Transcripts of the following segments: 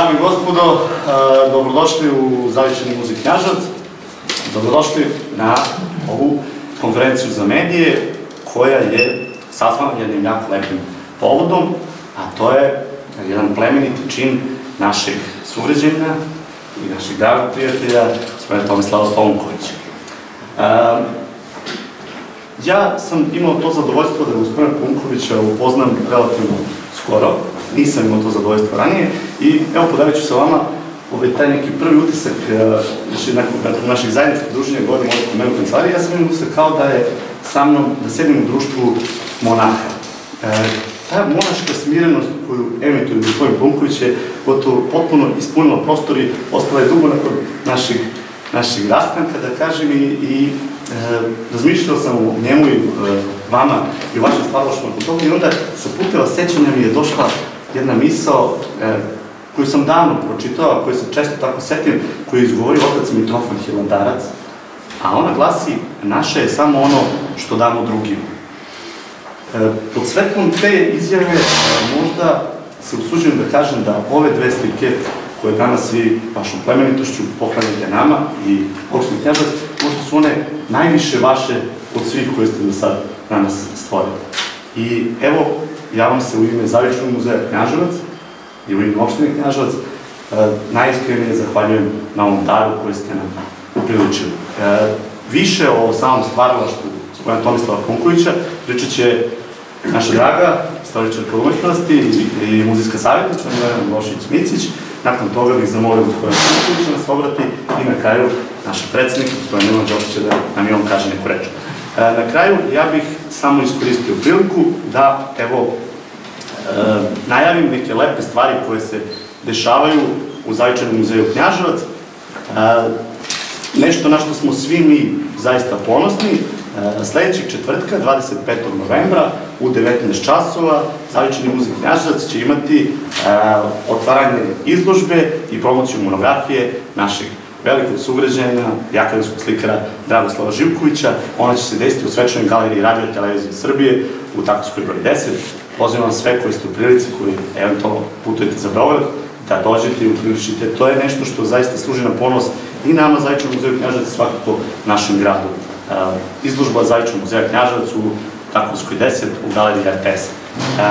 Dame i gospodo, e, dobrodošli u Zavičani muzik Knjažac. Dobrodošli na ovu konferenciju za medije koja je sazvana jednim jako lepim povodom, a to je jedan plemeniti čin našeg suvređenja i našeg dragog prijatelja, gospodina Tomislava Polunkovića. E, ja sam imao to zadovoljstvo da gospodina Punkovića upoznam relativno skoro, nisam imao to zadovoljstvo ranije i evo podarit ću sa vama ovaj, taj neki prvi utisak znači, nakon naših zajedničkih druženja govorim ovdje kod mene u kancelariji, ja sam imao utisak kao da je sa mnom, da sedim u društvu monaha. E, ta monaška smirenost koju emituje gospodin Punković je gotovo potpuno ispunila prostor i ostala je dugo nakon naših, naših rastanka, da kažem, i, i e, razmišljao sam o njemu i e, vama i vašem stvarlošnom nakon toga i onda sa puteva sećanja mi je došla jedna misao e, koju sam davno pročitao, koju se često tako setim, koju je izgovorio otac Mitrofan Hilandarac, a ona glasi, naše je samo ono što damo drugim. E, pod svetlom te izjave možda se usuđujem da kažem da ove dve slike koje danas vi vašom plemenitošću poklanjate nama i opštini Knjažac, možda su one najviše vaše od svih koje ste do sad danas stvorili. I evo, ja vam se u ime Zavičnog muzeja Knjaževac i u ime opštine Knjaževac najiskrenije zahvaljujem na ovom daru koji ste nam upriličili. Više o samom stvaralaštvu gospodina Tomislava Kunkovića pričat će naša draga istoričarka umetnosti i, muzijska savjetnica Milena Lošić-Micić. Nakon toga bih zamolio gospodina Kunkovića da se obrati i na kraju naša predsednika, gospodina Milan Đošića, da nam i on kaže neku reč. Na kraju, ja bih samo iskoristio priliku da, evo, najavim neke lepe stvari koje se dešavaju u Zavičanom muzeju Knjaževac. Nešto na što smo svi mi zaista ponosni, sledećeg četvrtka, 25. novembra, u 19 časova, Zavičani muzej Knjaževac će imati otvaranje izložbe i promociju monografije našeg velikog suvređenja i akademskog slikara Dragoslava Živkovića. Ona će se desiti u svečanoj galeriji Radio televizije Srbije u Takovskoj broj 10. Pozivam sve koji ste u prilici, koji eventualno putujete za Beograd, da dođete i upriličite. To je nešto što zaista služi na ponos i nama Zajčanog muzeja Knjaževac i svakako našem gradu. Izložba Zajčanog muzeja Knjaževac u Takovskoj 10 u galeriji RTS.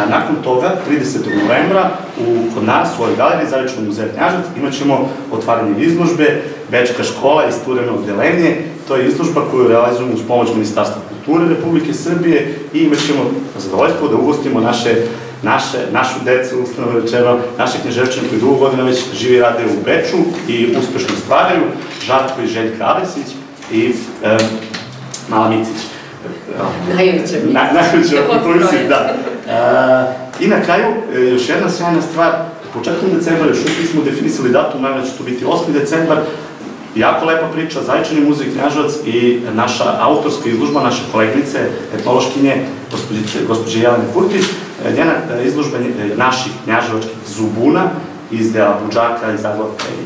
Nakon toga, 30. novembra, u, kod nas u ovoj galeriji Zavičnog muzeja Knjažac imat ćemo otvaranje izložbe Bečka škola i studeno oddelenje. To je izložba koju realizujemo uz pomoć Ministarstva kulture Republike Srbije i imat ćemo zadovoljstvo da ugostimo naše naše, našu decu, ustanovo rečeno, naše knježevčane koji dugo godina već živi i rade u Beču i uspešno stvaraju, Žarko i Željka Alesić i e, Mala Micić. Najveća Na, najveća komisija, da. E, I na kraju, e, još jedna sjajna stvar, početkom decembra, još uvijek nismo definisali datum, najmanje će to biti 8. decembar, jako lepa priča, Zajčani muzik Knjaževac i naša autorska izložba, naše kolegnice, etnološkinje, gospođe Jelene Furtić, njena izložba naših knjaževačkih zubuna iz dela Buđaka, iz Zaglavka i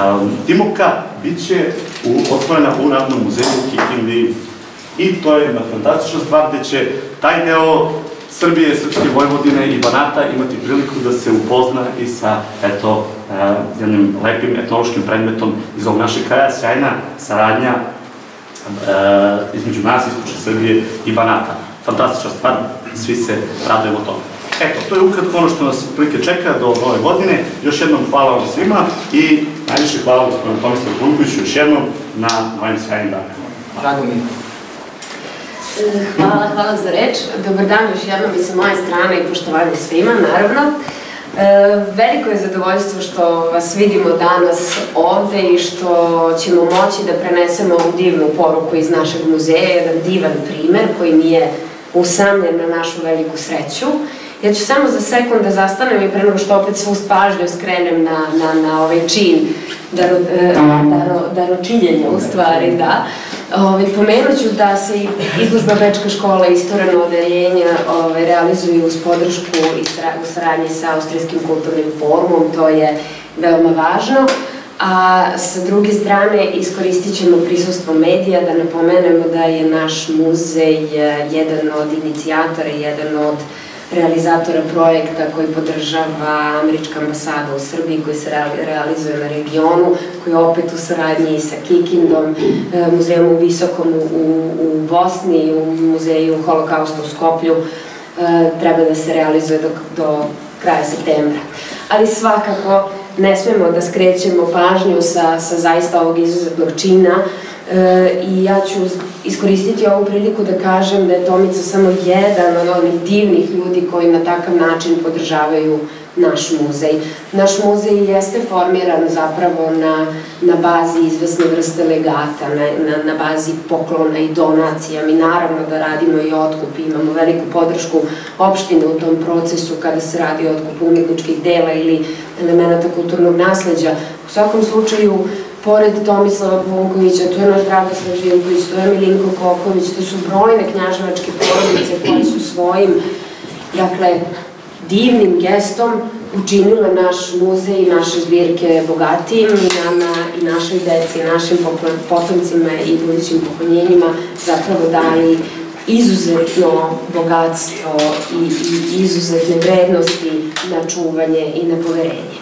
um, Timoka, bit će u, otvorena u Narodnom muzeju u Kikindi. I to je jedna fantastična stvar gde će taj deo Srbije, Srpske Vojvodine i Banata imati priliku da se upozna i sa, eto, jednim lepim etnološkim predmetom iz ovog našeg kraja, sjajna saradnja između nas, Istočne Srbije i Banata. Fantastična stvar, svi se radujemo tome. Eto, to je ukratko ono što nas prilike čeka do nove godine. Još jednom hvala vam svima i najviše hvala gospodinu Tomislavu Kulkoviću još jednom na novim sjajnim danima. Drago mi Hvala, hvala za reč. Dobar dan još jednom i sa moje strane i poštovanje svima, naravno. E, veliko je zadovoljstvo što vas vidimo danas ovde i što ćemo moći da prenesemo ovu divnu poruku iz našeg muzeja, jedan divan primer koji nije usamljen na našu veliku sreću. Ja ću samo za sekund da zastanem i pre nego što opet svu pažnju skrenem na, na, na ovaj čin daro, e, daro, daročinjenja u stvari, da. Ovaj, pomenut ću da se izložba Bečka škola istorano odeljenja ovaj, realizuju uz podršku i u saradnji sa Austrijskim kulturnim forumom, to je veoma važno. A sa druge strane iskoristit ćemo prisustvo medija da napomenemo da je naš muzej jedan od inicijatora, jedan od realizatora projekta koji podržava Američka ambasada u Srbiji, koji se realizuje na regionu, koji je opet u saradnji sa Kikindom, e, muzejom u Visokom u, u Bosni, u muzeju holokausta u Skoplju, e, treba da se realizuje do, do kraja septembra. Ali svakako ne smemo da skrećemo pažnju sa, sa zaista ovog izuzetnog čina e, i ja ću iskoristiti ovu priliku da kažem da je Tomica samo jedan od onih divnih ljudi koji na takav način podržavaju naš muzej. Naš muzej jeste formiran zapravo na, na bazi izvesne vrste legata, na, na, na bazi poklona i donacija. Mi naravno da radimo i otkup, imamo veliku podršku opštine u tom procesu kada se radi otkup umetničkih dela ili elemenata kulturnog nasleđa. U svakom slučaju, pored Tomislava Vunkovića, tu je naš Dragoslav Živković, tu je Milinko Koković, tu su brojne knjaževačke porodice koji su svojim, dakle, divnim gestom učinile naš muzej i naše zbirke bogatijim i nama i našoj deci, i našim potomcima i budućim pokoljenjima zapravo dali izuzetno bogatstvo i, i izuzetne vrednosti na čuvanje i na poverenje.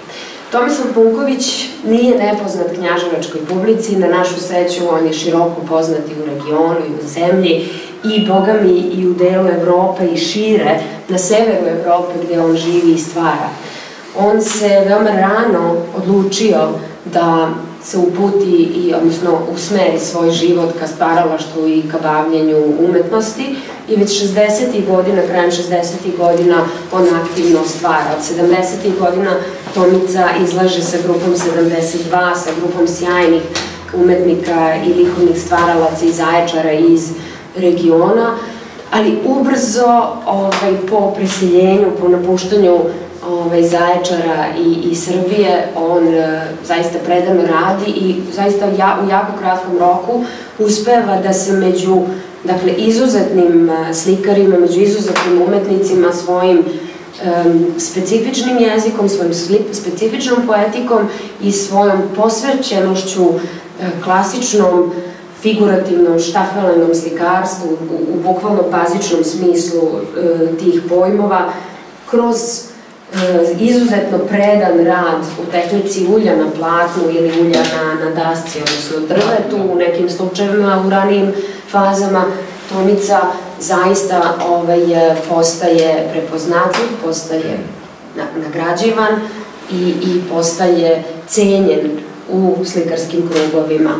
Tomislav Punković nije nepoznat knjaževačkoj publici, na našu sreću on je široko poznat i u regionu i u zemlji i boga mi i u delu Evrope i šire, na severu Evrope gde on živi i stvara. On se veoma rano odlučio da se uputi i, odnosno, usmeri svoj život ka stvaralaštvu i ka bavljenju umetnosti i već 60. godina, krajem 60. godina on aktivno stvara. Od 70. godina Tomica izlaže sa grupom 72, sa grupom sjajnih umetnika i likovnih stvaralaca iz Zaječara i iz regiona, ali ubrzo ovaj, po preseljenju, po napuštanju ovaj, Zaječara i, i Srbije, on e, zaista predano radi i zaista ja, u jako kratkom roku uspeva da se među dakle, izuzetnim e, slikarima, među izuzetnim umetnicima svojim um, specifičnim jezikom, svojim specifičnom poetikom i svojom posvećenošću uh, klasičnom figurativnom, štafelenom slikarstvu, u, u bukvalno bazičnom smislu e, tih pojmova, kroz izuzetno predan rad u tehnici ulja na platnu ili ulja na, na dasci, odnosno drvetu, u nekim slučajevima u ranijim fazama, Tomica zaista ovaj, postaje prepoznatljiv, postaje nagrađivan i, i postaje cenjen u slikarskim krugovima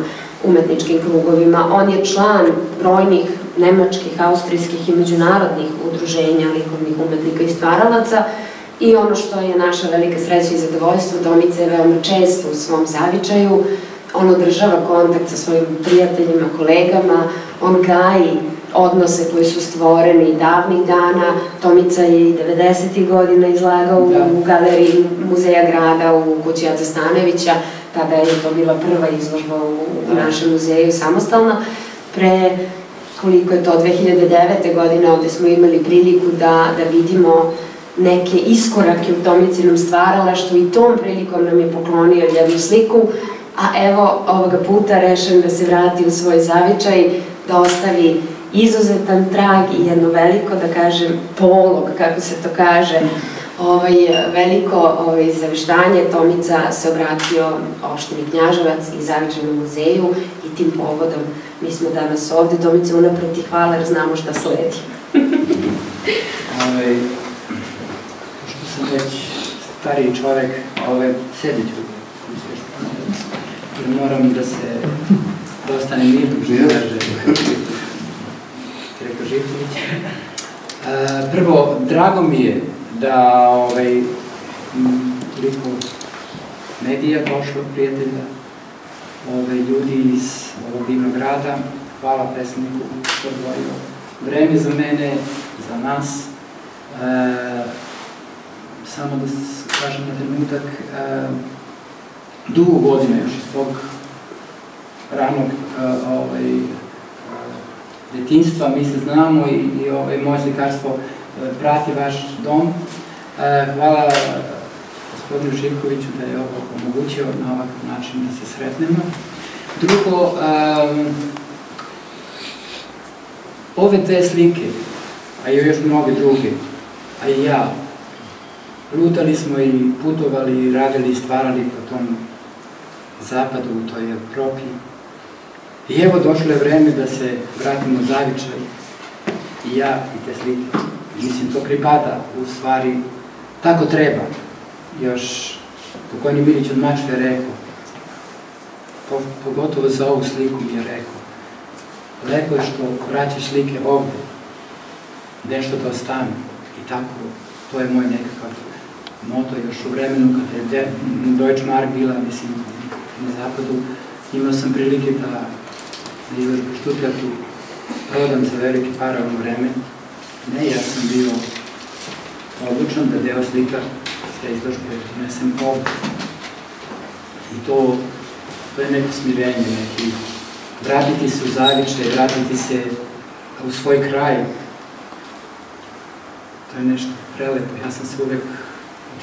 umetničkim krugovima. On je član brojnih nemačkih, austrijskih i međunarodnih udruženja likovnih umetnika i stvaralaca i ono što je naša velika sreća i zadovoljstvo, Tomica je veoma često u svom zavičaju, on održava kontakt sa svojim prijateljima, kolegama, on gaji odnose koji su stvoreni davnih dana. Tomica je i 90. godina izlagao da. u galeriji Muzeja grada u kući Aca Stanevića tada je to bila prva izložba u, da. našem muzeju samostalna. Pre koliko je to, 2009. godine ovde smo imali priliku da, da vidimo neke iskorake u Tomicinom stvaralaštvu i tom prilikom nam je poklonio jednu sliku, a evo ovoga puta rešen da se vrati u svoj zavičaj, da ostavi izuzetan trag i jedno veliko, da kažem, polog, kako se to kaže, ovaj, veliko ovaj, zavištanje Tomica se obratio opštini Knjaževac i Zavičanom muzeju i tim povodom mi smo danas ovde. Tomica unapred ti hvala jer znamo šta sledi. ovaj, pošto sam već stariji čovek, ovaj, sedit ću jer moram da se da ostane mirno, Rekao Živković. E, prvo, drago mi je da ovaj, toliko medija došlo, prijatelja, ovaj, ljudi iz ovog divnog grada. Hvala predsedniku što odvojio vreme za mene, za nas. E, samo da kažem na trenutak, e, dugo godine još iz tog ranog e, ovaj, e, detinstva, mi se znamo i, i ovaj, moje slikarstvo prati vaš dom. E, hvala gospodinu Živkoviću da je ovo omogućio na ovakav način da se sretnemo. Drugo, ove dve slike, a i još mnoge druge, a i ja. Lutali smo i putovali, i radili i stvarali po tom zapadu u toj Evropi. I evo došlo je vreme da se vratimo zavičaj. I ja i te slike. Mislim, to pripada, u stvari, tako treba. Još pokojni Milić od Mačve rekao, po, pogotovo za ovu sliku mi je rekao, lepo je što vraćaš slike ovde, nešto da ostane. I tako, to je moj nekakav moto još u vremenu kada je Deutsche Mark bila, mislim, na zapadu, imao sam prilike da na izložbu Štutgatu prodam za velike para u vreme. Ne, ja sam bio odlučan da deo slika sve izložbe donesem ovde. I to, to je neko smirenje, neki vratiti se u zavičaj, vratiti se u svoj kraj. To je nešto prelepo. Ja sam se uvek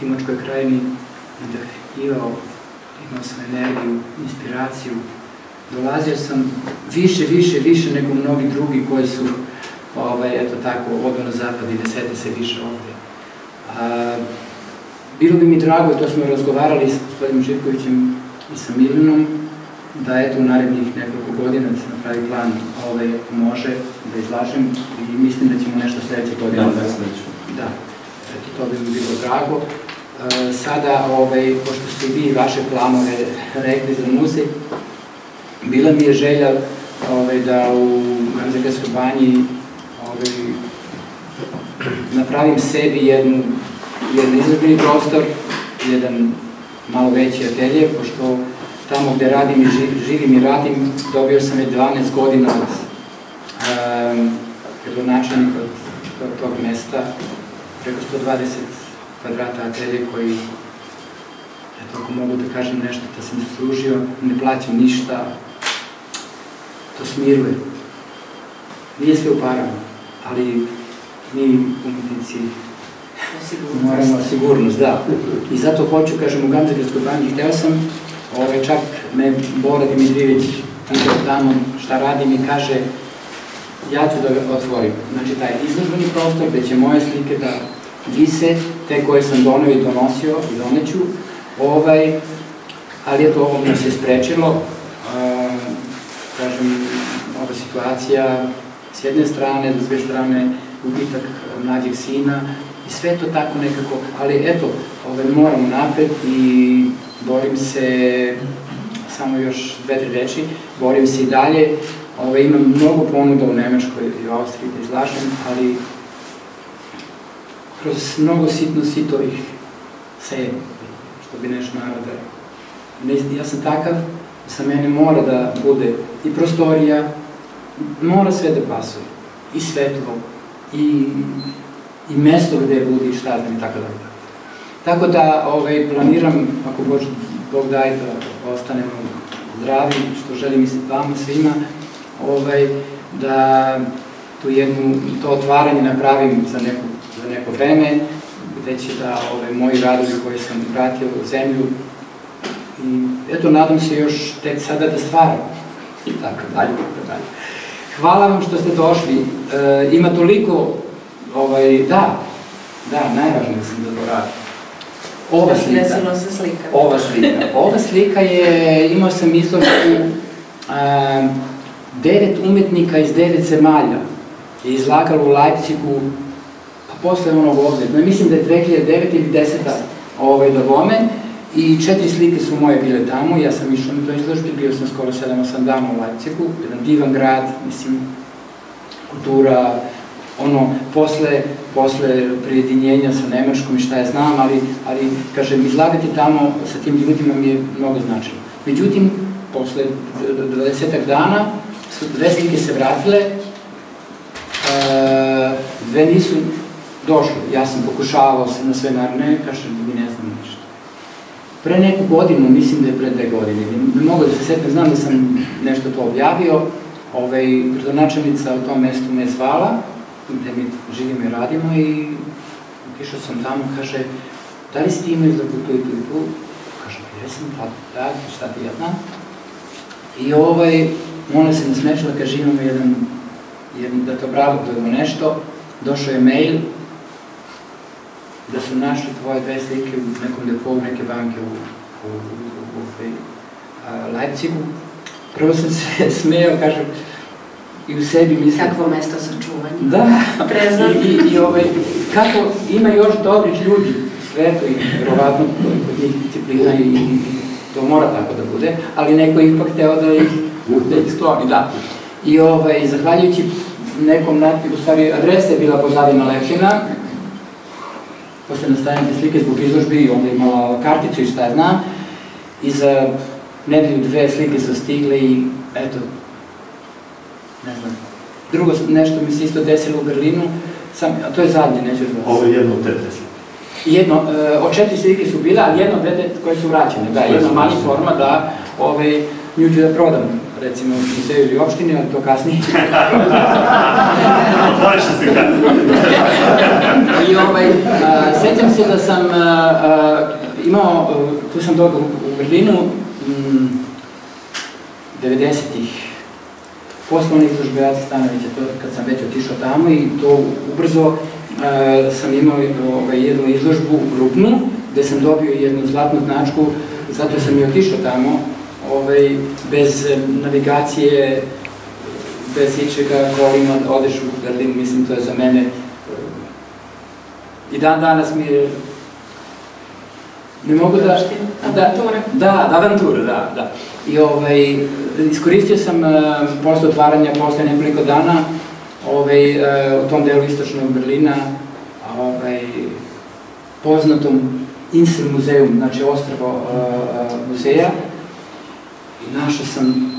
Timočkoj krajini nadahivao, imao sam energiju, inspiraciju. Dolazio sam više, više, više nego mnogi drugi koji su, ovaj, eto tako, odo na zapad i da sete se više ovde. A, bilo bi mi drago, to smo razgovarali sa gospodinom Živkovićem i sa Milinom, da eto u narednih nekoliko godina da se napravi plan ovaj, može da izlažem i mislim da ćemo nešto sledeće godine da, da da, eto to bi mi bilo drago. E, sada, ovaj, pošto ste vi vaše planove rekli za muzej, bila mi je želja ovaj, da u Ganzegarskoj banji ovaj, napravim sebi jedan izložbeni prostor, jedan malo veći atelje, pošto tamo gde radim i ži- živim i radim, dobio sam je 12 godina od gradonačelnika od tog mesta, preko 120 kvadrata atelje koji, eto ako mogu da kažem nešto, da sam zaslužio, ne plaćam ništa, to smiruje. Nije sve u parama, ali mi umetnici moramo sigurnost, da. I zato hoću, kažem, u Gamzegarskoj banji, hteo sam, ovaj, čak me Bora Dimitrijević pitao tamo šta radim i kaže, ja ću da ga otvorim. Znači, taj izložbeni prostor gde će moje slike da vise, te koje sam donio i donosio i doneću, ovaj, ali eto, ovo mi se sprečilo, a, kažem, ova situacija, s jedne strane, s druge strane, gubitak mlađeg sina, i sve to tako nekako, ali eto, ovaj, moram napred i borim se, samo još dve, tri reči, borim se i dalje, ovaj, imam mnogo ponuda u Nemačkoj i u Austriji da izlažem, ali kroz mnogo sitno sitovih sejem, što bi nešto naroda. Ja sam takav, sa mene mora da bude i prostorija, mora sve da pasuje, i svetlo, i, i mesto gde bude i šta znam i tako dalje. Tako da ovaj, planiram, ako Bož, Bog daje da ostanemo zdravi, što želim i se vama svima, ovaj, da tu jednu, to otvaranje napravim za neko, za neko vreme, gde će da ovaj, moji radovi koji sam vratio u zemlju i eto, nadam se još tek sada da stvaram i tako dalje, tako dalje. Hvala vam što ste došli. E, ima toliko, ovaj, da, da, najvažnije sam da to radim. Ova slika. Desilo se slika. Ova slika. Ova slika je, imao sam izložbu a, devet umetnika iz devet zemalja je izlagalo u Leipzigu, posle onog ovde, no, mislim da je 2009 ili 10. ovaj, do Gome, i četiri slike su moje bile tamo, ja sam išao na toj izložbi, bio sam skoro 7-8 dana u Leipzigu, jedan divan grad, mislim, kultura, ono, posle, posle prijedinjenja sa Nemačkom i šta ja znam, ali, ali, kažem, izlagati tamo sa tim ljudima mi je mnogo značilo. Međutim, posle 20 dana su dve slike se vratile, e, dve nisu došle. Ja sam pokušavao se na sve naravne, kažem, mi ne znam ništa. Pre neku godinu, mislim da je pre dve godine, ne mogu da se setim, znam da sam nešto to objavio, ovaj, gradonačelnica u tom mestu me zvala, gde mi živimo i radimo i otišao sam tamo, kaže, da li ste imali za tu i tu i tu? Kažem, pa jesam, pa da, šta ti ja znam? I ovaj, ona se nasmešala, kaže, imamo jedan, jedan da to bravo, da nešto, došao je mail, da su našli tvoje dve slike u nekom depovu neke banke u, u, u, u, u Leipzigu. Prvo sam se smejao, kažem, i u sebi mislim... Kakvo mesto za čuvanje. Da, Prezor. I, i, i ovaj, kako ima još dobrih ljudi u svetu i verovatno kod njih disciplina i, i to mora tako da bude, ali neko je ipak teo da ih, da ih skloni, da. I ovaj, zahvaljujući nekom, u stvari, adresa je bila pozadina Lešina, posle nastavljanja slike zbog izložbi i onda imala karticu i šta ja znam, i za nedelju dve slike su stigle i eto, ne znam, drugo nešto mi se isto desilo u Berlinu, sam, a to je zadnje, neću da Ovo je jedno od te te slike. Jedno, e, od četiri slike su bile, ali jedno dete koje su vraćene, da, jedna manja forma, da, ovaj, nju ću da prodam, recimo u muzeju ili opštini, ali to kasnije. Otvoriš se slika. I ovaj, a, sećam se da sam a, a, imao, a, tu sam dobio u Berlinu, m, 90-ih, poslovne izložbe Aci Stanovića, to kad sam već otišao tamo i to ubrzo a, sam imao ovaj, jednu izložbu grupnu, gde sam dobio jednu zlatnu značku, zato sam i otišao tamo, ovaj, bez navigacije, bez ičega kolima odeš u Berlin, mislim to je za mene i dan danas mi je ne mogu da... Da, da, da, avantura, da, da. I ovaj, iskoristio sam uh, posle otvaranja, posle nekoliko dana, ovaj, uh, u tom delu istočnog Berlina, ovaj, poznatom Insel muzeum, znači ostravo uh, muzeja, i našao sam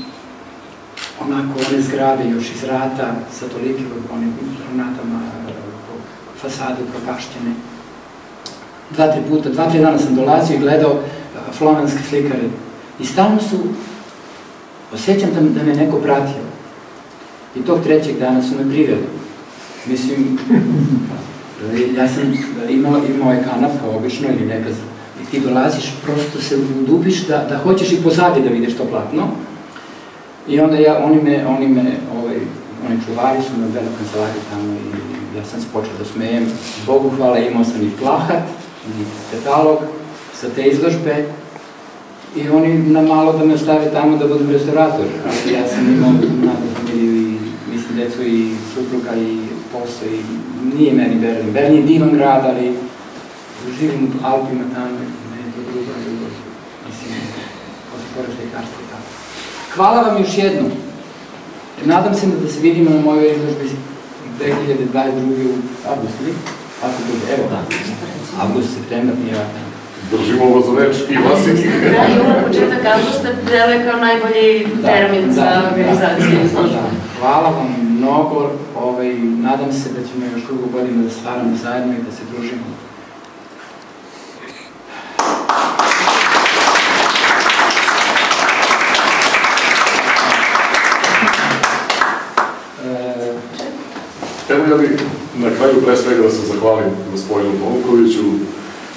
onako one zgrade još iz rata sa tolikim onim granatama, fasade propašćene. Dva, tri puta, dva, tri dana sam dolazio i gledao a, flomanske slikare. I stalno su, osjećam da, da me neko pratio. I tog trećeg dana su me priveli. Mislim, ja sam imao, imao je kanap kao obično ili neka i ti dolaziš, prosto se udubiš da, da hoćeš i pozadi da vidiš to platno. I onda ja, oni me, oni me, ovaj, oni čuvari su me u velikoj kancelariji tamo i ja sam se počeo da smejem. Bogu hvala, imao sam i plahat, i katalog sa te izložbe i oni na malo da me ostave tamo da budem restaurator. Ali ja sam imao mladu familiju i mislim decu i supruga i posao i nije meni Berlin. Berlin je divan grad, ali živim u Alpima tamo i ne je to drugo, drugo. Mislim, posle pored lekarstva i tako. Hvala vam još jednom. Nadam se da se vidimo na mojoj izložbi 2022. u avgustu, ili? Ako bude, evo da. Avgust, septembar, nije važno. Držimo vas za reč i vas i Da, i ovo početak avgusta deluje kao najbolji termin za organizaciju izložbe. Da. Hvala vam mnogo, ovaj, nadam se da ćemo još dugo godina da stvaramo zajedno i da se družimo. Bih na kraju pre svega da se zahvalim gospodinu Tomkoviću.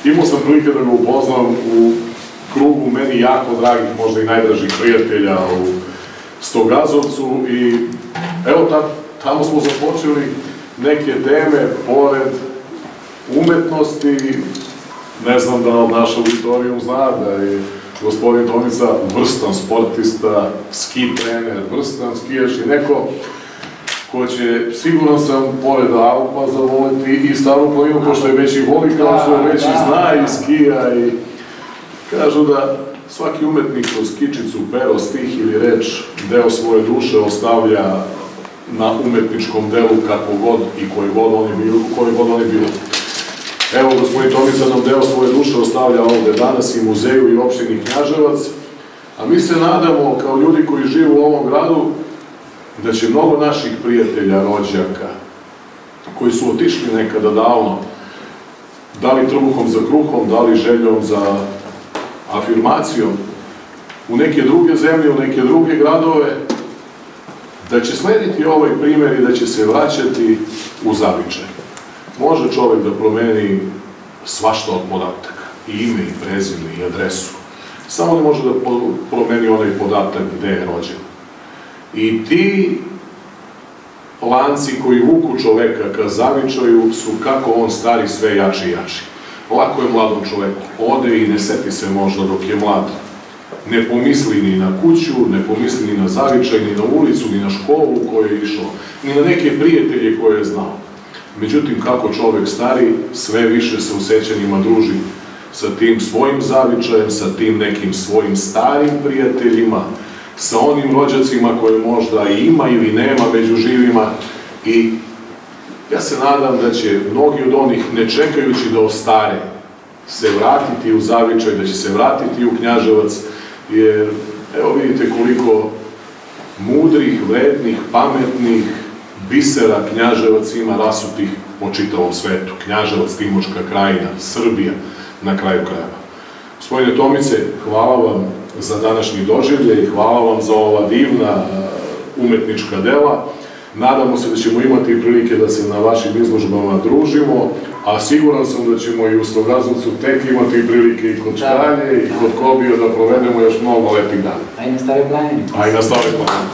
Imao sam prilike da ga upoznam u krugu meni jako dragih, možda i najdražih prijatelja u Stogazovcu i evo ta, tamo smo započeli neke teme pored umetnosti, ne znam da li naš auditorijum zna da je gospodin Tomica vrstan sportista, ski trener, vrstan skijaš i neko ko će, siguran sam, pored Alpa zavoliti i staru planinu, pošto je već i voli, kao što Da, već i da, zna da. i skija i kažu da svaki umetnik kroz kičicu, pero, stih ili reč deo svoje duše ostavlja na umetničkom delu kako god i koji god oni bilo, koji god oni bilo. Evo, gospodin Tomica nam deo svoje duše ostavlja ovde danas i muzeju i opštini Knjaževac, a mi se nadamo, kao ljudi koji žive u ovom gradu, da će mnogo naših prijatelja, rođaka, koji su otišli nekada davno, da li trbuhom za kruhom, da li željom za afirmacijom, u neke druge zemlje, u neke druge gradove, da će slediti ovaj primjer i da će se vraćati u zavičaj. Može čovjek da promeni svašta od podataka, i ime, i prezime, i adresu. Samo ne može da promeni onaj podatak gde je rođen. I ti lanci koji vuku čoveka ka zavičaju su kako on stari sve jači i jači. Lako je mladom čoveku, ode i ne seti se možda dok je mlad. Ne pomisli ni na kuću, ne pomisli ni na zavičaj, ni na ulicu, ni na školu u kojoj je išao, ni na neke prijatelje koje je znao. Međutim, kako čovek stari, sve više se u sećanjima druži sa tim svojim zavičajem, sa tim nekim svojim starim prijateljima, sa onim rođacima koje možda i ima ili nema među živima i ja se nadam da će mnogi od onih, ne čekajući da ostare, se vratiti u zavičaj, da će se vratiti u Knjaževac, jer evo vidite koliko mudrih, vrednih, pametnih bisera Knjaževac ima rasutih po čitavom svetu. Knjaževac, Timočka krajina, Srbija, na kraju krajeva. Gospodine Tomice, hvala vam za današnji doživlje i hvala vam za ova divna uh, umetnička dela. Nadamo se da ćemo imati prilike da se na vašim izložbama družimo, a siguran sam da ćemo i u Slogazovcu tek imati prilike i kod Čalje i kod Kobio da provedemo još mnogo lepih dana. A i na Staroj planini. A i na Staroj planini.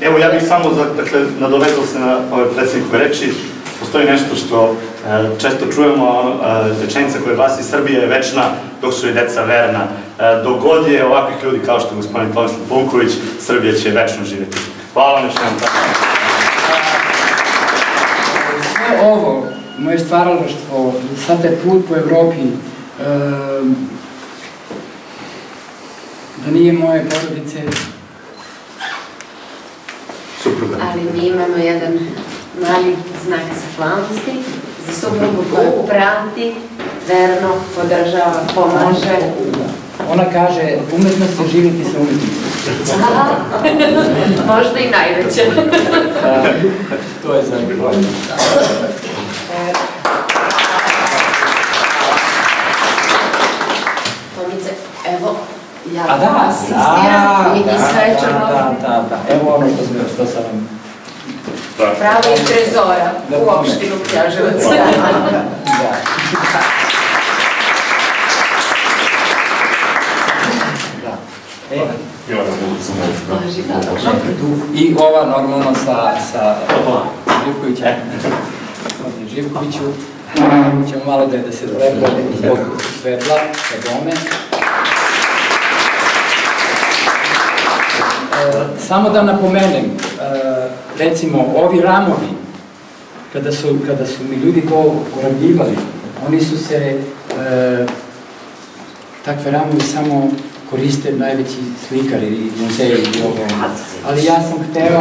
E, Evo, ja bih samo, za- dakle, nadovezao se na ove predsjednikove reči. Postoji nešto što e, često čujemo, e, rečenica koja glasi Srbija je večna dok su i deca verna. E, dok god je ovakvih ljudi kao što je gospodin Tomislav Punković, Srbija će večno živjeti. Hvala vam još jednom. Sve ovo, moje stvaralaštvo, sad taj put po Evropi, em, da nije moje porodice, Supruga. Ali mi imamo jedan mali znak zahvalnosti za suprugu koju prati, verno, podržava, pomaže. ona kaže, umetnost je živjeti sa umetnicom. Možda i najveća. To je za Tomice, evo, ja da, vas asistiram i mi sve ćemo da, da, da, evo ono što, sam- što sam vam... pravo iz trezora u opštinu Knjaževac. Da. Da. E, Boži, da. I ova normalno sa, sa Živkovićem. Živkoviću. Ćemo malo da, da se lepo zbog svetla, sa dome. E, samo da napomenem, e, recimo, ovi ramovi, kada su, kada su mi ljudi to urabljivali, oni su se, e, takve ramovi samo koriste najveći slikari i muzeji i ovo. Ali ja sam hteo,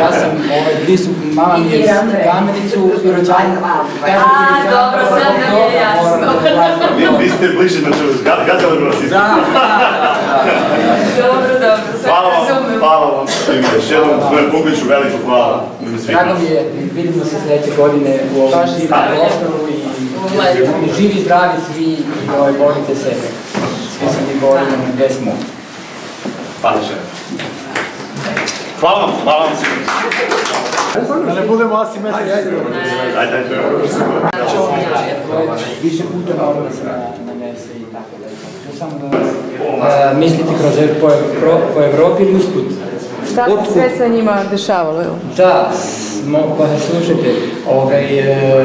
ja sam ovaj, blizu, mama mi je kamericu i rođaju. A, dobro, sad nam je jasno. Vi, vi ste bliže na čelu, gazali vas isto. Da, da, Dobro, dobro, sad Hvala vam, razumem. hvala vam svima. Još jednom, gospodine Punkoviću, veliko hvala. Drago mi je, vidimo se sledeće godine u ovom živom prostoru i, živi, zdravi svi i ovaj, borite se. Mi borimo gde smo. Hvala še. Hvala vam, hvala vam. Da ne budemo asimetrični. Ajde, ajde. Više puta mora da se na- nanese i tako da. To samo da nas... misliti kroz e- po, Evro, po Evropi ili usput. Šta se sve sa njima dešavalo? Evo? Da, smo, pa slušajte, ovaj, e,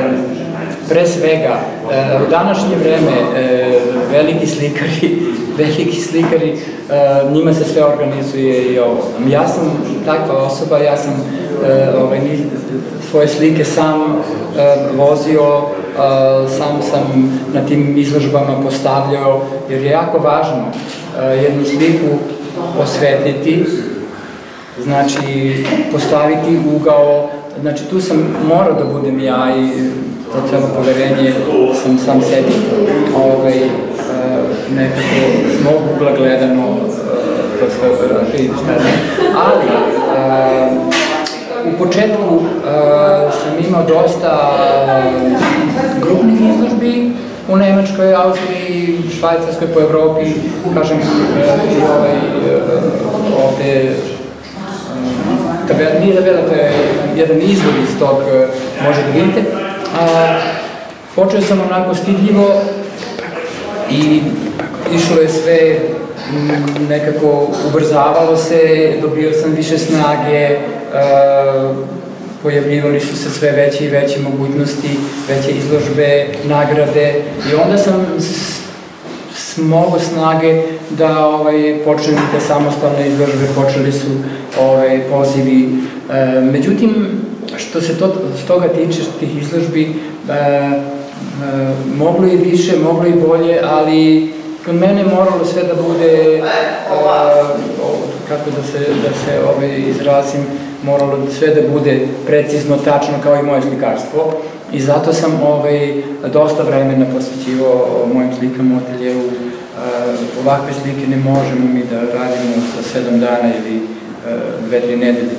pre svega, e, u današnje vreme e, veliki slikari, veliki slikari, e, njima se sve organizuje i ovo. Ja sam takva osoba, ja sam ovaj, svoje slike sam vozio, sam sam na tim izložbama postavljao, jer je jako važno jednu sliku osvetliti, znači postaviti ugao, znači tu sam morao da budem ja i celo poverenje sam sam sebi ovaj, e, nekako s mog ugla gledano e, to sve ne. Ali, e, u početku sam imao dosta grupnih izložbi u Nemačkoj, Austriji, Švajcarskoj, po Evropi, kažem, i ovaj, ovde tabela, nije tabela, to je jedan izvod iz tog, može da vidite. A, počeo sam onako stidljivo i išlo je sve nekako ubrzavalo se, dobio sam više snage, pojavljivali su se sve veće i veće mogućnosti, veće izložbe, nagrade i onda sam s mnogo snage da ovaj, počnem te samostalne izložbe, počeli su ovaj, pozivi. Međutim, što se to, toga tiče tih izložbi, e, e, moglo i više, moglo i bolje, ali kod mene moralo sve da bude, e, kako da se, da se ovaj, izrazim, moralo sve da bude precizno, tačno kao i moje slikarstvo. I zato sam ovaj, dosta vremena posvećivao mojim slikama u ateljevu. Uh, ovakve slike ne možemo mi da radimo za sedam dana ili uh, dve, tri nedelje.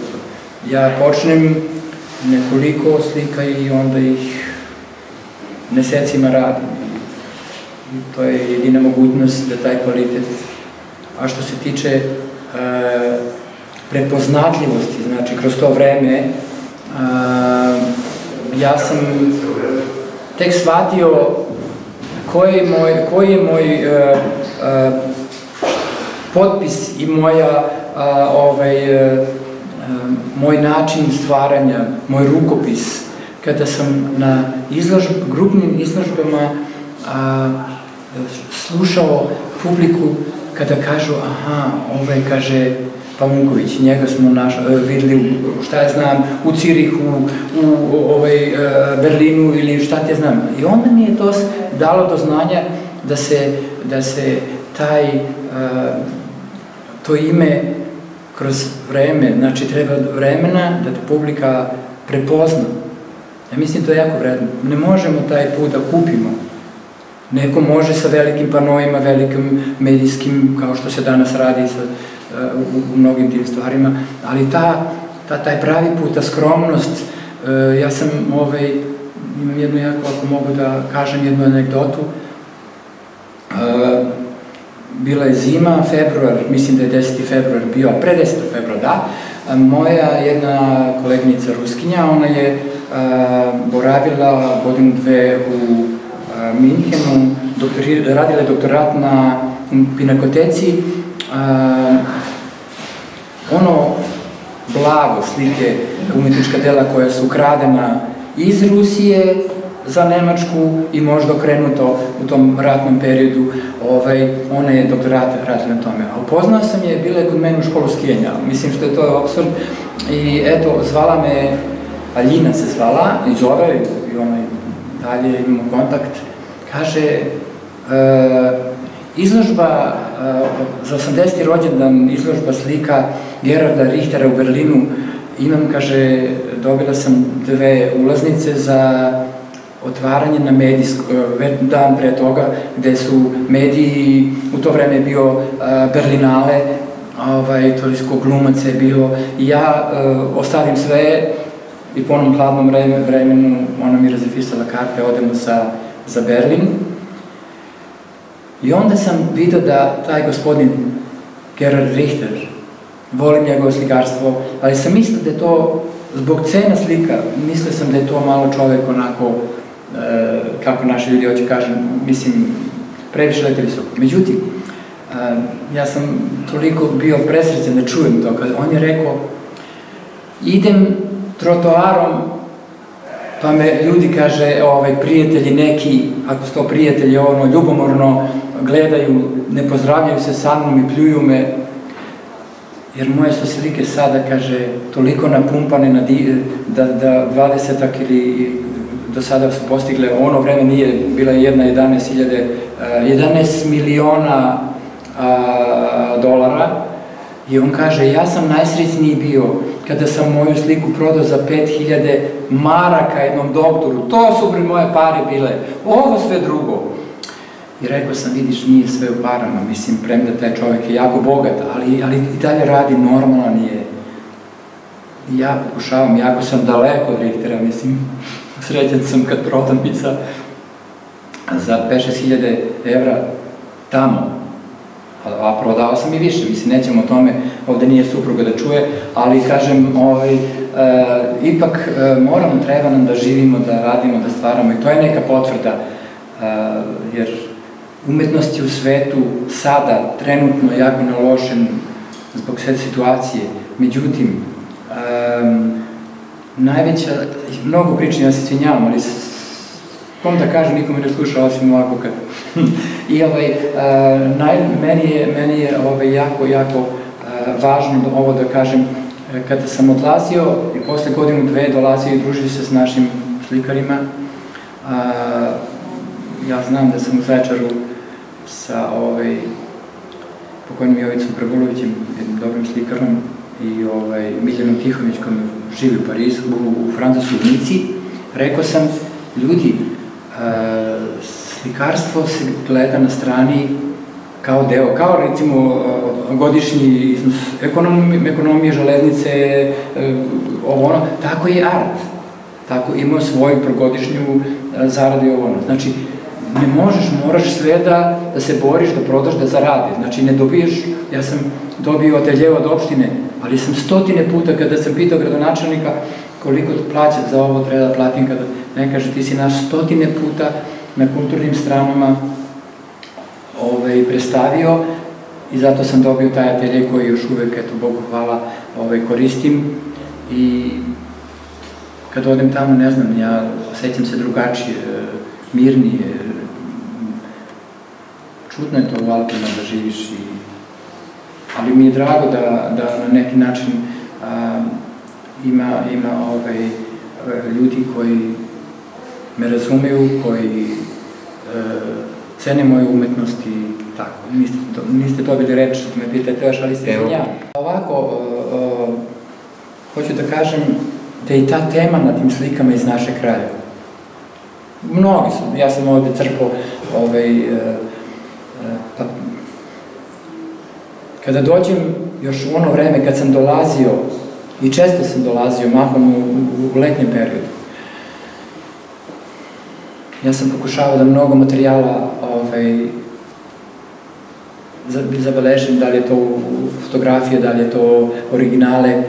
Ja počnem nekoliko slika i onda ih mesecima radim. I to je jedina mogućnost da taj kvalitet. A što se tiče uh, prepoznatljivosti, znači kroz to vreme, uh, ja sam tek shvatio koji je moj, koji je moj uh, uh, potpis i moja uh, ovaj, uh, moj način stvaranja, moj rukopis, kada sam na grupnim izložbama slušao publiku kada kažu, aha, ovaj kaže, Pamunković, njega smo naš, e, videli, šta ja znam, u Cirihu, u, u ovaj, e, Berlinu ili šta te znam. I onda mi je to dalo do znanja da se, da se taj, e, to ime kroz vreme, znači treba vremena da te publika prepozna. Ja mislim to je jako vredno. Ne možemo taj put da kupimo. Neko može sa velikim panojima, velikim medijskim, kao što se danas radi sa u, u mnogim tim stvarima, ali ta, ta, taj pravi put, ta skromnost, e, ja sam, ovaj, imam jednu jako, ako mogu da kažem jednu anegdotu, e, bila je zima, februar, mislim da je 10. februar bio, pre 10. februar, da, moja jedna kolegnica Ruskinja, ona je a, boravila godinu dve u a, Minhenu, radila je doktorat na pinakoteci ono blago slike, umetnička dela koja su ukradena iz Rusije za Nemačku i možda okrenuto u tom ratnom periodu, ovaj, ona je doktorat radila na tome. A upoznao sam je, bila je kod mene u školu skijenja, mislim što je to Oxford, i eto, zvala me, Aljina se zvala, i zove, i ona dalje imamo kontakt, kaže, e, Izložba uh, za 80. rođendan, izložba slika Gerarda Richtera u Berlinu, imam, kaže, dobila sam dve ulaznice za otvaranje na medijsko, dan pre toga, gde su mediji, u to vreme je bio uh, Berlinale, ovaj, toliko glumaca je bilo, i ja uh, ostavim sve i po onom hladnom vremenu ona mi razifisala karte, odemo sa, za Berlin, I onda sam vidio da taj gospodin Gerard Richter, volim njegovo slikarstvo, ali sam mislio da je to, zbog cena slika, mislio sam da je to malo čovek onako, e, kako naši ljudi hoće kažem, mislim, previše lete visoko. Međutim, e, ja sam toliko bio presrećen da čujem to, kada on je rekao, idem trotoarom pa me ljudi kaže, ovaj, prijatelji neki, ako su to prijatelji, ono, ljubomorno gledaju, ne pozdravljaju se sa mnom i pljuju me, jer moje su slike sada, kaže, toliko napumpane na da, da 20 ili do sada su postigle, ono vreme nije, bila je jedna 11.000, 11 miliona a, dolara, i on kaže, ja sam najsrećniji bio kada sam moju sliku prodao za 5000 maraka jednom doktoru, to su pri moje pare bile, ovo sve drugo. I rekao sam, vidiš, nije sve u parama, mislim, premda taj čovjek je jako bogat, ali, ali i dalje radi normalan je. Ja pokušavam, jako sam daleko od Richtera, mislim, srećan sam kad prodam i za, za 5-6 hiljade evra tamo, a prodao sam i više, mislim, nećemo o tome, ovde nije supruga da čuje, ali kažem, ovaj, e, ipak e, moramo, treba nam da živimo, da radimo, da stvaramo i to je neka potvrda, e, jer umetnost je u svetu sada trenutno jako nalošen zbog sve situacije, međutim, najveća, mnogo pričam, ja se svinjavam, ali kom da kažem, nikome ne sluša osim ovako kad... I ovaj, a, naj, meni je, meni je ovaj, jako, jako a, važno da ovo da kažem, kada sam odlazio i posle godinu dve dolazio i družio se s našim slikarima, a, ja znam da sam u Zaječaru sa ovaj, pokojnim Jovicom Pravulovićem, jednim dobrim slikarom, i ovaj, Miljanom Tihović koji živi u Parizu, u, u francuskoj Nici, rekao sam, ljudi, e, slikarstvo se gleda na strani kao deo, kao recimo godišnji iznos ekonomije, železnice, e, ovo ono, tako je art. Tako ima svoju progodišnju e, zaradu i ovo ono. Znači, ne možeš, moraš sve da, da se boriš, da prodaš, da zaradiš. Znači, ne dobiješ, ja sam dobio atelje od opštine, ali sam stotine puta kada sam pitao gradonačelnika koliko plaća za ovo treba da platim, kada ne kaže ti si naš stotine puta na kulturnim stranama ovaj, predstavio i zato sam dobio taj atelje koji još uvek, eto, Bogu hvala, ovaj, koristim i kad odem tamo, ne znam, ja osjećam se drugačije, mirnije, čudno je to u Alpima da živiš i ali mi je drago da, da na neki način a, ima, ima ovaj, ljudi koji me razumeju, koji e, cene moju umetnost i tako. Niste, to, niste dobili reč, da me pitate još, ali ste ja. Ovako, e, e, hoću da kažem da je i ta tema na tim slikama iz naše kraja. Mnogi su, ja sam ovde crpao ovaj, e, e, pa, kada dođem još u ono vreme kad sam dolazio i često sam dolazio mahom u, u, u letnjem periodu ja sam pokušavao da mnogo materijala ovaj, zabeležim, da li je to fotografije, da li je to originale.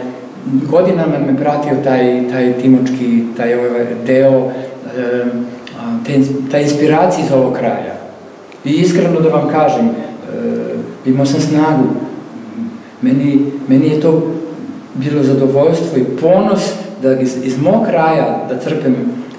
Godinama me pratio taj, taj timočki, taj ovaj deo, te, ta inspiracija iz ovog kraja. I iskreno da vam kažem, imao sam snagu. Meni, meni je to bilo zadovoljstvo i ponos da iz, iz mog kraja da crpem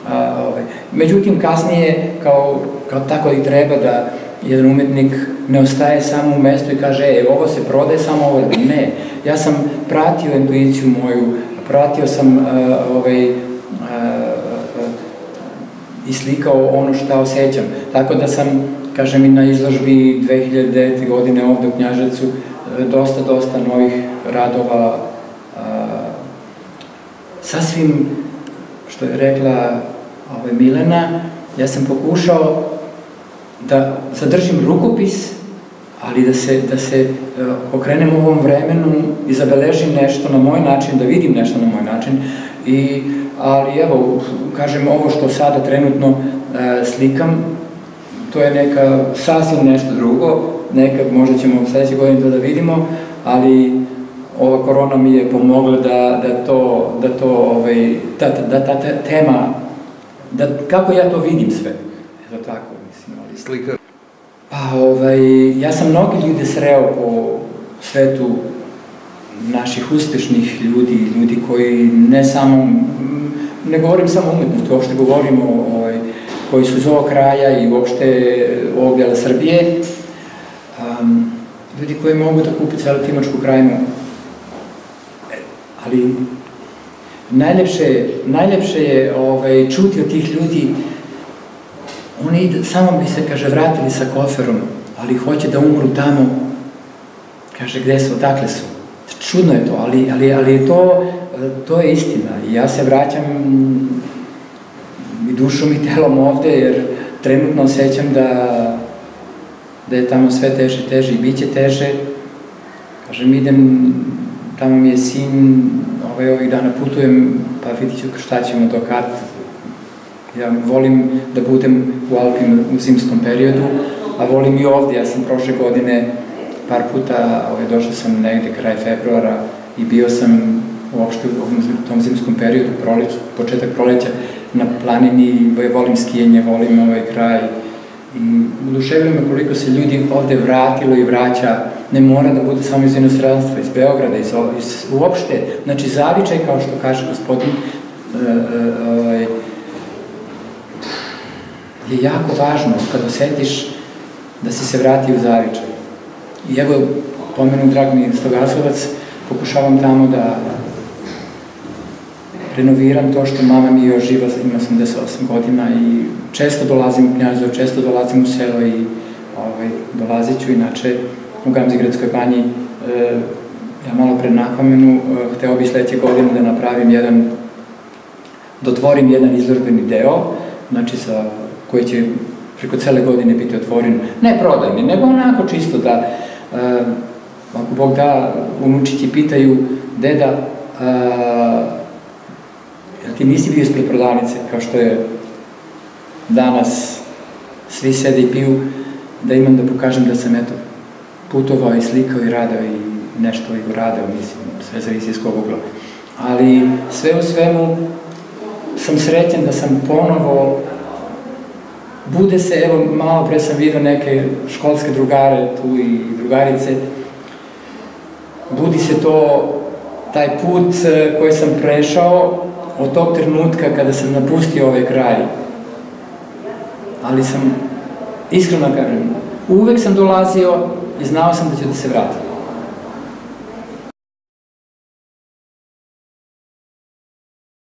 A, ovaj. Međutim, kasnije, kao, kao tako i treba da jedan umetnik ne ostaje samo u mestu i kaže, e, ovo se prodaje samo ovo. Ne, ja sam pratio intuiciju moju, pratio sam uh, ovaj, uh, i slikao ono što osjećam. Tako da sam, kažem, i na izložbi 2009. godine ovde u Knjaževcu dosta, dosta novih radova sasvim, što je rekla ovaj, Milena, ja sam pokušao da zadržim rukopis, ali da se, da se uh, okrenem u ovom vremenu i zabeležim nešto na moj način, da vidim nešto na moj način. I, ali evo, kažem, ovo što sada trenutno uh, slikam, to je neka sasvim nešto drugo, nekad možda ćemo sledeće godine to da vidimo, ali ova korona mi je pomogla da, da to, da to, ovaj, da, da ta tema da, kako ja to vidim sve. Eto tako, mislim, ali... Slikar. Pa, ovaj, ja sam mnogi ljude sreo po svetu naših uspešnih ljudi, ljudi koji ne samo, ne govorim samo umetnost, uopšte govorimo ovaj, koji su iz ovog kraja i uopšte ovog dela Srbije, um, ljudi koji mogu da kupi celu Timočku krajinu, e, ali najlepše, najlepše je ovaj, čuti od tih ljudi, oni samo bi se, kaže, vratili sa koferom, ali hoće da umru tamo, kaže, gde su, odakle su. Čudno je to, ali, ali, ali to, to je istina. Ja se vraćam dušom i telom ovde, jer trenutno osjećam da, da je tamo sve teže, teže i bit će teže. Kažem, idem, tamo mi je sin ovaj, ovih dana putujem, pa vidit ću šta ćemo do kad. Ja volim da budem u Alpima u zimskom periodu, a volim i ovde. Ja sam prošle godine par puta, ovaj, došao sam negde kraj februara i bio sam uopšte u tom zimskom periodu, proleć, početak proleća na planini, volim skijenje, volim ovaj kraj. Uduševilo me koliko se ljudi ovde vratilo i vraća ne mora da bude samo iz inostranstva, iz Beograda, iz, iz uopšte, znači zavičaj, kao što kaže gospodin, e, e, ovaj, je jako važno kad osetiš da si se vratio u zavičaj. I evo, pomenu Dragmi Stogasovac, pokušavam tamo da renoviram to što mama mi je još živa, ima 88 godina i često dolazim u Knjazov, često dolazim u selo i ovaj, dolazit ću inače u Gamzigradskoj banji. E, ja malo pre napomenu, e, hteo bi sledeće godine da napravim jedan, dotvorim jedan izložbeni deo, znači sa, koji će preko cele godine biti otvoren, ne prodajni, nego onako čisto da, e, ako Bog da, unučići pitaju, deda, ti nisi bio ispred prodavnice, kao što je danas svi sede i piju, da imam da pokažem da sam eto putovao i slikao i radao i nešto i uradio, mislim, sve zavisi iz kog ugla. Ali sve u svemu sam srećen da sam ponovo bude se, evo malo pre sam vidio neke školske drugare tu i drugarice, budi se to taj put e, koji sam prešao od tog trenutka kada sam napustio ovaj kraj. Ali sam, iskreno kažem, uvek sam dolazio i znao sam da ću da se vratim.